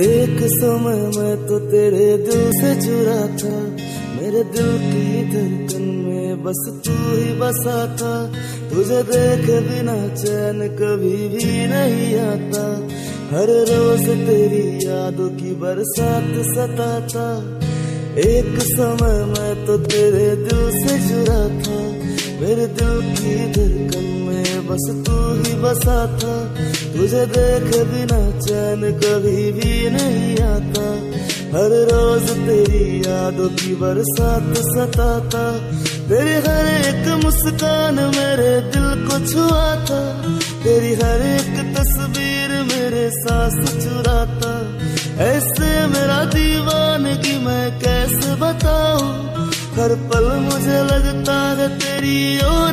एक समय मैं तो तेरे दिल से जुड़ा था। मेरे दिल की धड़कन में बस तू ही बसा था। तुझे देख बिना चैन कभी भी नहीं आता। हर रोज तेरी यादों की बरसात सताता। एक समय मैं तो तेरे दिल से जुड़ा था। मेरे दिल की धड़कन में बस तू ही बसा था। तुझे देख बिना चैन कभी हर रोज तेरी यादों की बरसात सताता, तेरी हर एक मुस्कान मेरे दिल को छुआता, तेरी हर एक तस्वीर मेरे सांस चुराता। ऐसे मेरा दीवान की मैं कैसे बताऊँ? हर पल मुझे लगता है तेरी ओर